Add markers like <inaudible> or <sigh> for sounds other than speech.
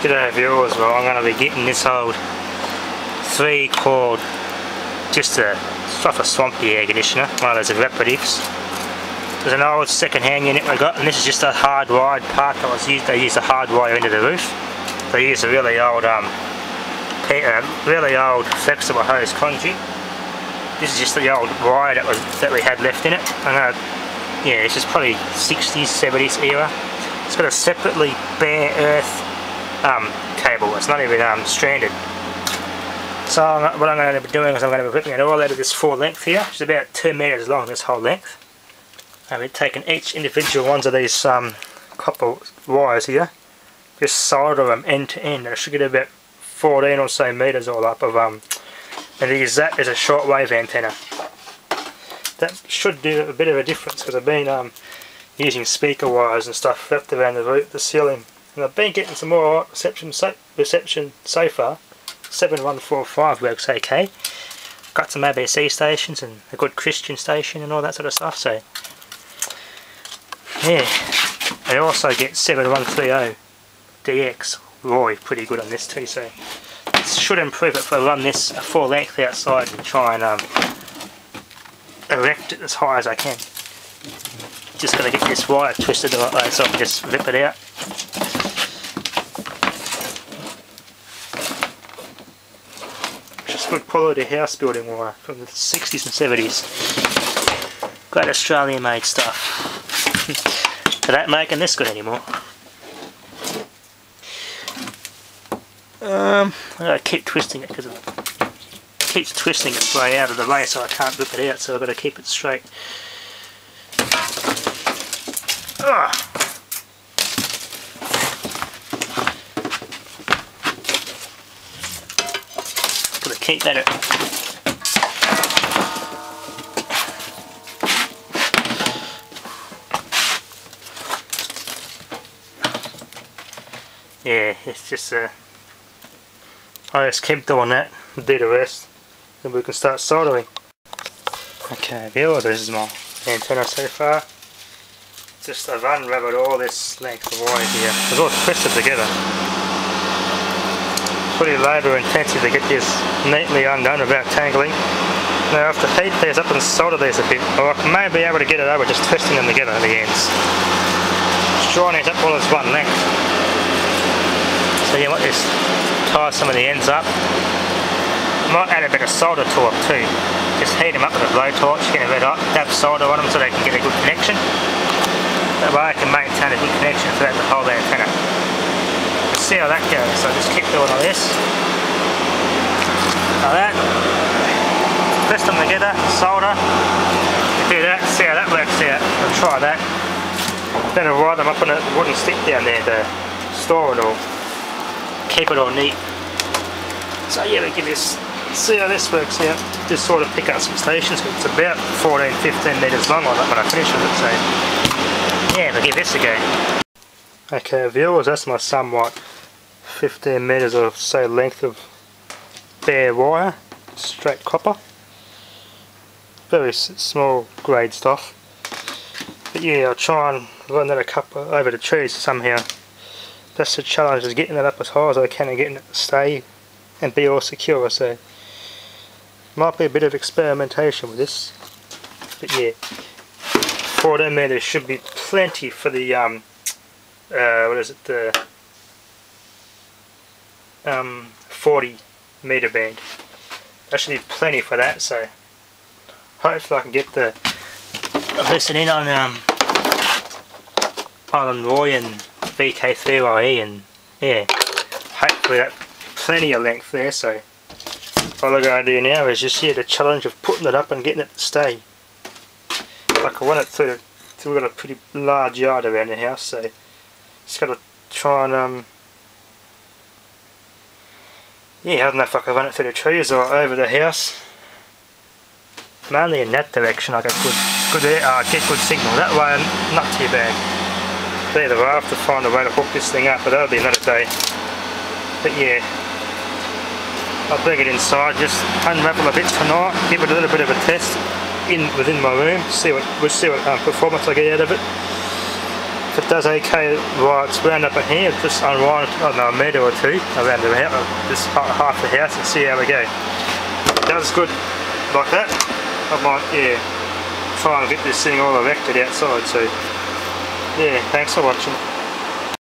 G'day viewers, well I'm going to be getting this old 3 cord, just a a swampy air conditioner, one of those evaporatives. There's an old second hand unit I got and this is just a hardwired part that was used, they used a hardwire into the roof. They used a really old, um, uh, really old flexible hose conduit. This is just the old wire that was that we had left in it. And uh, yeah, it's just probably 60s, 70s era. It's got a separately bare earth um, cable. It's not even um, stranded. So what I'm going to be doing is I'm going to be ripping it all out of this full length here. It's about 2 metres long, this whole length. I'll be taking each individual ones of these um, copper wires here. Just solder them end to end. I should get about 14 or so metres all up of um, and use that as a shortwave antenna. That should do a bit of a difference because I've been um, using speaker wires and stuff wrapped around the, the ceiling and I've been getting some more reception so, reception so far. 7145 works okay. Got some ABC stations and a good Christian station and all that sort of stuff. So yeah, I also get 7130 DX Roy pretty good on this too. So this should improve it if I run this a full length outside and try and um, erect it as high as I can. Just gotta get this wire twisted the right way so I can just rip it out. Good quality house building wire from the 60s and 70s. Great Australian made stuff. <laughs> they don't making this good anymore. Um, I keep twisting it because it keeps twisting its way out of the way so I can't rip it out so I've got to keep it straight. Ugh. That yeah it's just uh, I just keep doing that do the rest then we can start soldering. Okay. Viewers this is my antenna so far. Just I've unraveled all this length of wire here. It's all twisted together pretty labour intensive to get this neatly undone without tangling. Now to heat these up and solder these a bit, or I may be able to get it over just twisting them together at the ends. Just drawing these up all as one length. So you want this tie some of the ends up. Might add a bit of solder to them too. Just heat them up with a blowtorch, get a red hot, dab solder on them so they can get a good connection. That way I can maintain a good connection throughout the whole antenna see how that goes. So just keep doing all this. Like that. Twist them together, solder. Do that, see how that works out. I'll try that. Then I'll write them up on a wooden stick down there to store it all. Keep it all neat. So yeah, we give this, see how this works out. Just sort of pick up some stations. It's about 14, 15 metres long on that when I finish with it. So yeah, we'll give this a go. Okay viewers, that's my somewhat 15 meters or so length of bare wire, straight copper. Very small grade stuff. But yeah, I'll try and run that a couple over the trees somehow. That's the challenge is getting it up as high as I can and getting it to stay and be all secure. So might be a bit of experimentation with this. But yeah, 14 meters should be plenty for the um, uh, what is it the um, 40 meter band. Be plenty for that, so hopefully I can get the listening on um, on Roy and VK3YE and yeah, hopefully that plenty of length there, so all going to do now is just here the challenge of putting it up and getting it to stay. Like I want it to, we've got a pretty large yard around the house, so just got to try and um, yeah, I don't know if I run it through the trees or over the house. Mainly in that direction I good, good uh, get good signal. That way, not too bad. But either way, I have to find a way to hook this thing up, but that'll be another day. But yeah, I'll bring it inside, just unravel a bit tonight, give it a little bit of a test in within my room, see what we'll see what um, performance I get out of it. If it does okay while it's wound up here, just unwind know, a metre or two around the house, this half the house and see how we go. It does good like that, I might, yeah, try and get this thing all erected outside, so yeah, thanks for watching.